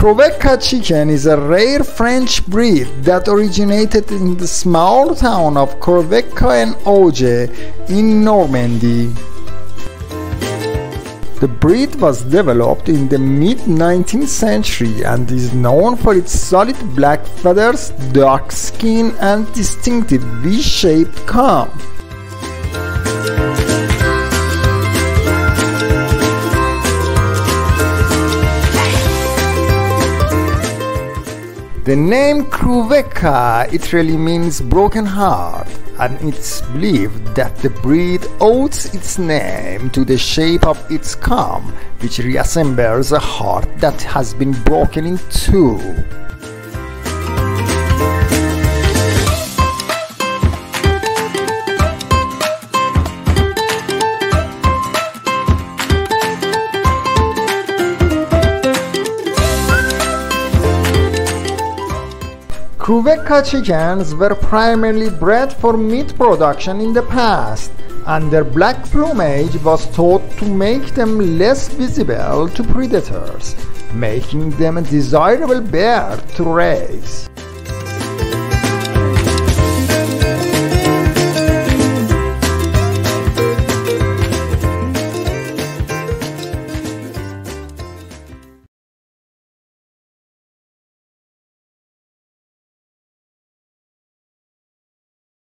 Crevecoeur chicken is a rare French breed that originated in the small town of Crevecoeur en Auge in Normandy. The breed was developed in the mid 19th century and is known for its solid black feathers, dark skin, and distinctive V shaped comb. The name Crevecoeur literally means broken heart, and it's believed that the breed owes its name to the shape of its comb, which resembles a heart that has been broken in two. Crevecoeur chickens were primarily bred for meat production in the past, and their black plumage was thought to make them less visible to predators, making them a desirable bird to raise.